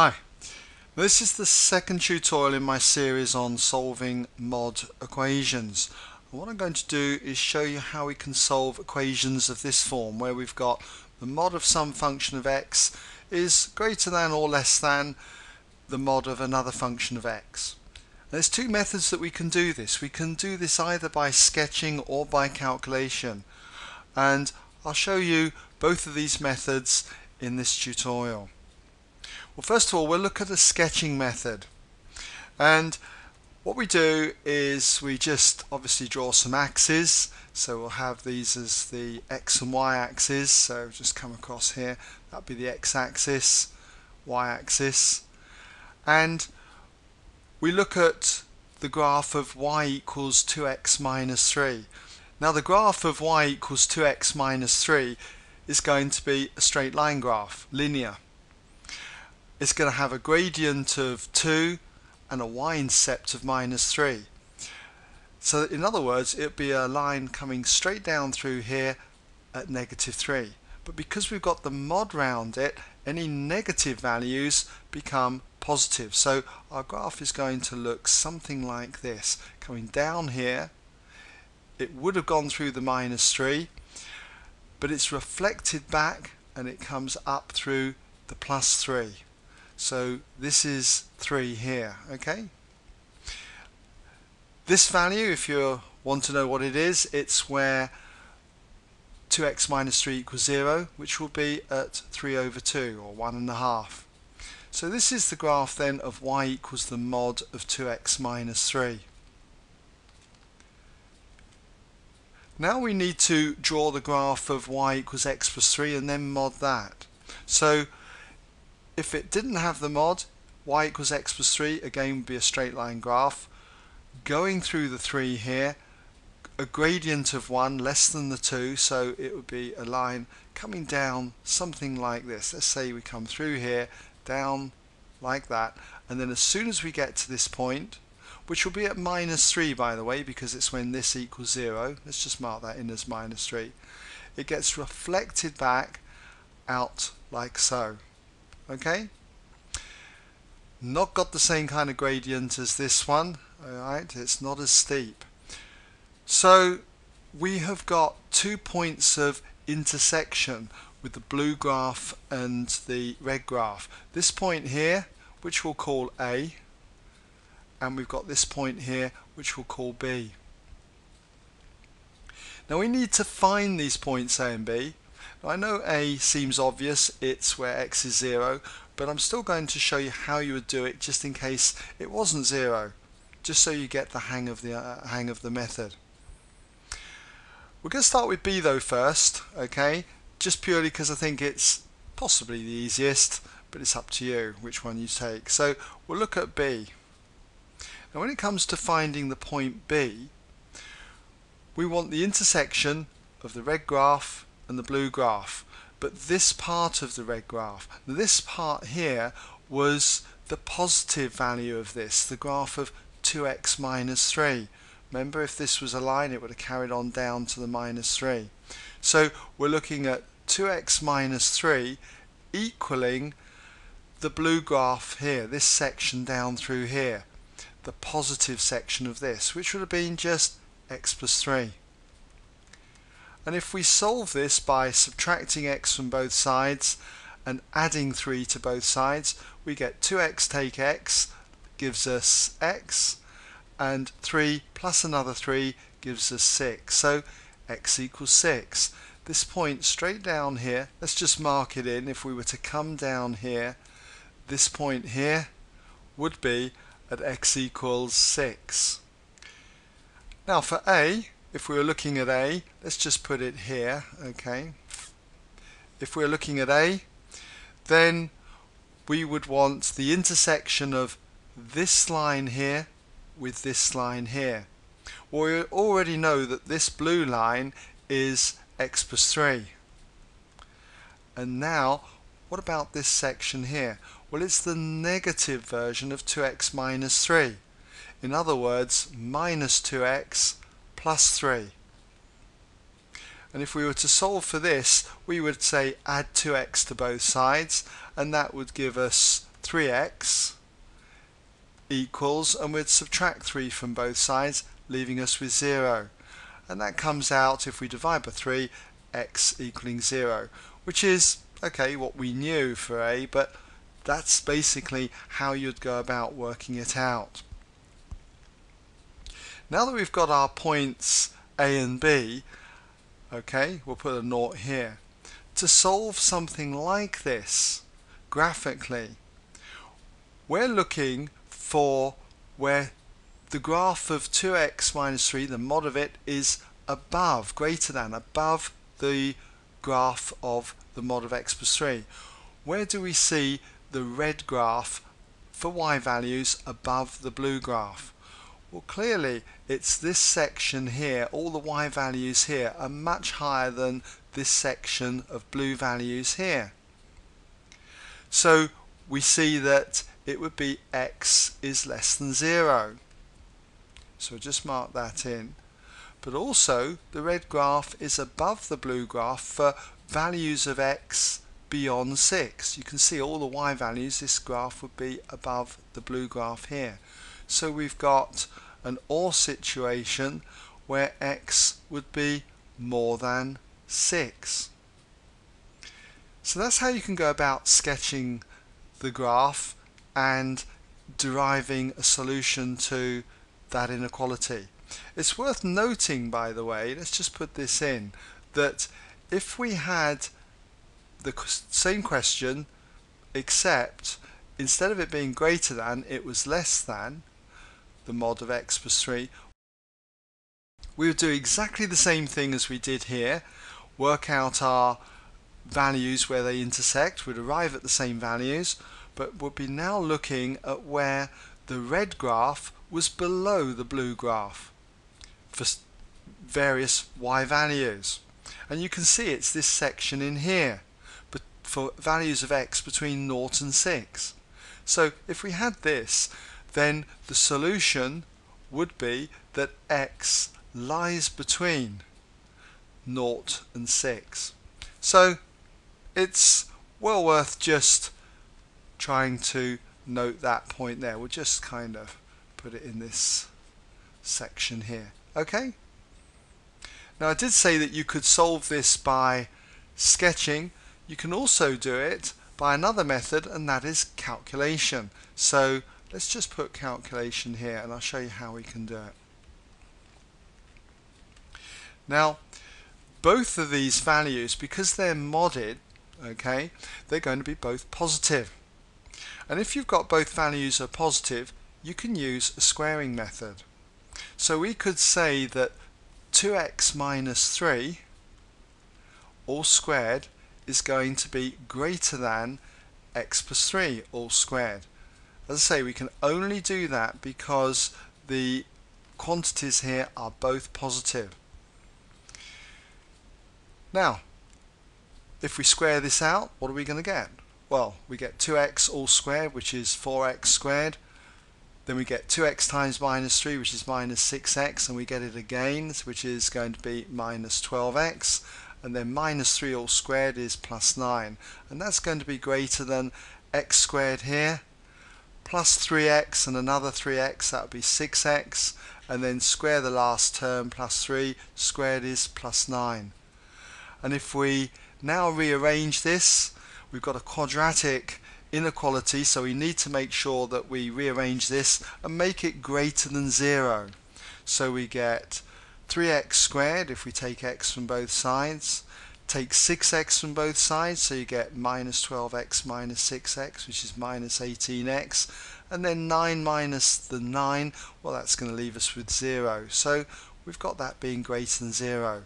Hi, this is the second tutorial in my series on solving mod equations. What I'm going to do is show you how we can solve equations of this form where we've got the mod of some function of x is greater than or less than the mod of another function of x. There's two methods that we can do this. We can do this either by sketching or by calculation and I'll show you both of these methods in this tutorial. Well, first of all, we'll look at a sketching method. And what we do is we just obviously draw some axes. So we'll have these as the x and y axes. So just come across here. That'll be the x-axis, y-axis. And we look at the graph of y equals 2x minus 3. Now the graph of y equals 2x minus 3 is going to be a straight line graph, linear it's going to have a gradient of 2 and a y-intercept of minus 3. So in other words, it would be a line coming straight down through here at negative 3. But because we've got the mod round it, any negative values become positive. So our graph is going to look something like this. Coming down here, it would have gone through the minus 3, but it's reflected back and it comes up through the plus 3. So this is 3 here, okay? This value, if you want to know what it is, it's where 2x minus 3 equals 0, which will be at 3 over 2, or 1.5. So this is the graph then of y equals the mod of 2x minus 3. Now we need to draw the graph of y equals x plus 3 and then mod that. So if it didn't have the mod, y equals x plus 3 again would be a straight line graph. Going through the 3 here, a gradient of 1 less than the 2, so it would be a line coming down something like this. Let's say we come through here, down like that, and then as soon as we get to this point, which will be at minus 3 by the way, because it's when this equals 0, let's just mark that in as minus 3, it gets reflected back out like so okay? Not got the same kind of gradient as this one alright? It's not as steep. So we have got two points of intersection with the blue graph and the red graph. This point here which we'll call A and we've got this point here which we'll call B. Now we need to find these points A and B now I know A seems obvious, it's where x is 0, but I'm still going to show you how you would do it just in case it wasn't 0, just so you get the hang of the, uh, hang of the method. We're going to start with B though first, okay, just purely because I think it's possibly the easiest, but it's up to you which one you take. So we'll look at B. Now when it comes to finding the point B, we want the intersection of the red graph and the blue graph. But this part of the red graph this part here was the positive value of this the graph of 2x minus 3 remember if this was a line it would have carried on down to the minus 3 so we're looking at 2x minus 3 equaling the blue graph here this section down through here the positive section of this which would have been just x plus 3 and if we solve this by subtracting x from both sides and adding 3 to both sides, we get 2x take x gives us x and 3 plus another 3 gives us 6. So x equals 6. This point straight down here, let's just mark it in. If we were to come down here, this point here would be at x equals 6. Now for a, if we were looking at A, let's just put it here, okay. If we're looking at A, then we would want the intersection of this line here with this line here. Well, we already know that this blue line is x plus 3. And now, what about this section here? Well, it's the negative version of 2x minus 3. In other words, minus 2x plus 3. And if we were to solve for this, we would say add 2x to both sides, and that would give us 3x equals, and we'd subtract 3 from both sides, leaving us with 0. And that comes out, if we divide by 3, x equaling 0, which is, okay, what we knew for a, but that's basically how you'd go about working it out. Now that we've got our points A and B, okay, we'll put a naught here. To solve something like this, graphically, we're looking for where the graph of 2x minus 3, the mod of it, is above, greater than, above the graph of the mod of x plus 3. Where do we see the red graph for y values above the blue graph? Well clearly it's this section here, all the y values here are much higher than this section of blue values here. So we see that it would be x is less than 0. So just mark that in. But also the red graph is above the blue graph for values of x beyond 6. You can see all the y values, this graph would be above the blue graph here. So we've got an OR situation where x would be more than 6. So that's how you can go about sketching the graph and deriving a solution to that inequality. It's worth noting, by the way, let's just put this in, that if we had the same question except instead of it being greater than, it was less than the mod of x plus 3, we would do exactly the same thing as we did here, work out our values where they intersect, we'd arrive at the same values, but we'll be now looking at where the red graph was below the blue graph for various y values. And you can see it's this section in here but for values of x between 0 and 6. So if we had this, then the solution would be that x lies between 0 and 6. So it's well worth just trying to note that point there. We'll just kind of put it in this section here. Okay? Now I did say that you could solve this by sketching. You can also do it by another method and that is calculation. So let's just put calculation here and I'll show you how we can do it. Now both of these values because they're modded okay they're going to be both positive. and if you've got both values are positive, you can use a squaring method. So we could say that 2x minus 3 all squared is going to be greater than x plus 3 all squared. As I say, we can only do that because the quantities here are both positive. Now, if we square this out, what are we going to get? well, we get 2x all squared, which is 4x squared. Then we get 2x times minus 3, which is minus 6x, and we get it again, which is going to be minus 12x. And then minus 3 all squared is plus 9. And that's going to be greater than x squared here, plus 3x and another 3x, that would be 6x. And then square the last term, plus 3, squared is plus 9. And if we now rearrange this, we've got a quadratic inequality so we need to make sure that we rearrange this and make it greater than 0 so we get 3x squared if we take x from both sides take 6x from both sides so you get minus 12x minus 6x which is minus 18x and then 9 minus the 9 well that's going to leave us with 0 so we've got that being greater than 0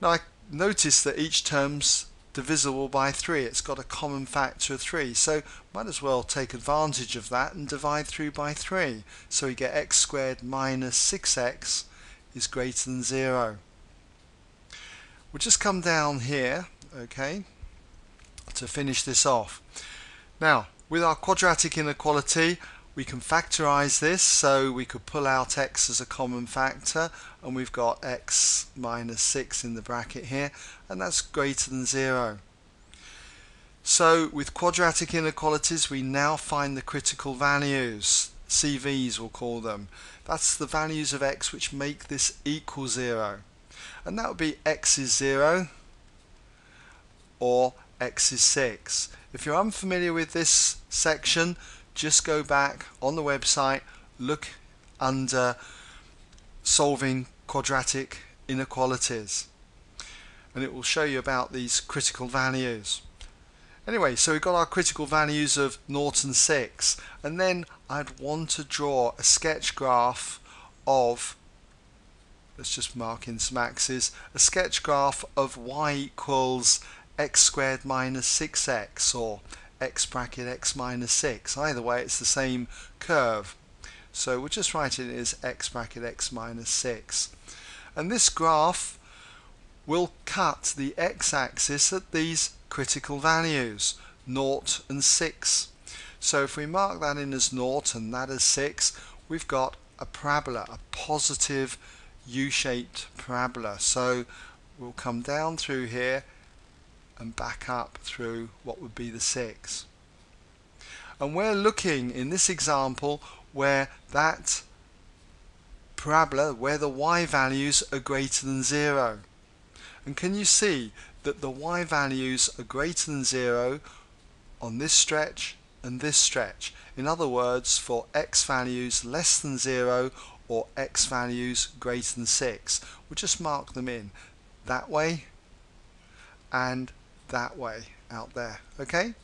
now I notice that each term's divisible by 3. It's got a common factor of 3. So might as well take advantage of that and divide through by 3. So we get x squared minus 6x is greater than 0. We'll just come down here, okay, to finish this off. Now, with our quadratic inequality, we can factorize this, so we could pull out x as a common factor, and we've got x minus 6 in the bracket here, and that's greater than 0. So with quadratic inequalities we now find the critical values, CVs we'll call them. That's the values of x which make this equal 0. And that would be x is 0 or x is 6. If you're unfamiliar with this section, just go back on the website, look under solving quadratic inequalities and it will show you about these critical values. Anyway, so we've got our critical values of 0 and 6 and then I'd want to draw a sketch graph of let's just mark in some axes. A sketch graph of y equals x squared minus 6x or x bracket x minus 6 either way it's the same curve. So we'll just write it as x bracket x minus 6 and this graph will cut the x-axis at these critical values 0 and 6 so if we mark that in as 0 and that as 6 we've got a parabola a positive u-shaped parabola. So we'll come down through here and back up through what would be the 6 and we're looking in this example where that parabola where the y values are greater than 0 and can you see that the y values are greater than 0 on this stretch and this stretch. In other words, for x values less than 0 or x values greater than 6. We'll just mark them in that way and that way out there. Okay?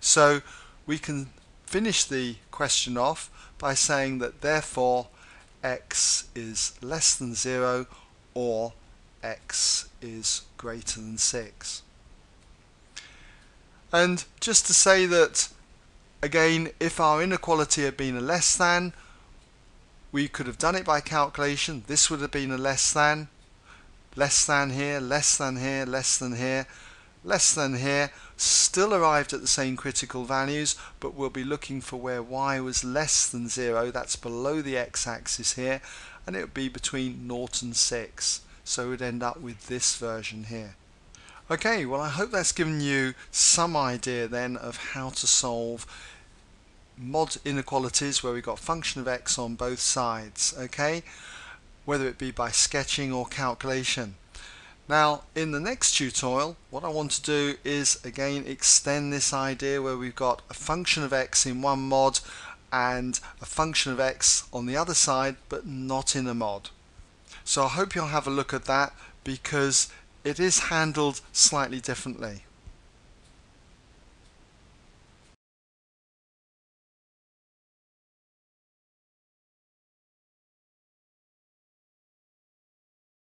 So we can finish the question off by saying that therefore x is less than 0 or x is greater than 6. And just to say that, again, if our inequality had been a less than, we could have done it by calculation. This would have been a less than, less than here, less than here, less than here, less than here, still arrived at the same critical values, but we'll be looking for where y was less than 0, that's below the x-axis here, and it would be between 0 and 6 so we'd end up with this version here. Okay, well I hope that's given you some idea then of how to solve mod inequalities where we've got function of x on both sides, okay? Whether it be by sketching or calculation. Now in the next tutorial what I want to do is again extend this idea where we've got a function of x in one mod and a function of x on the other side but not in a mod. So I hope you'll have a look at that because it is handled slightly differently.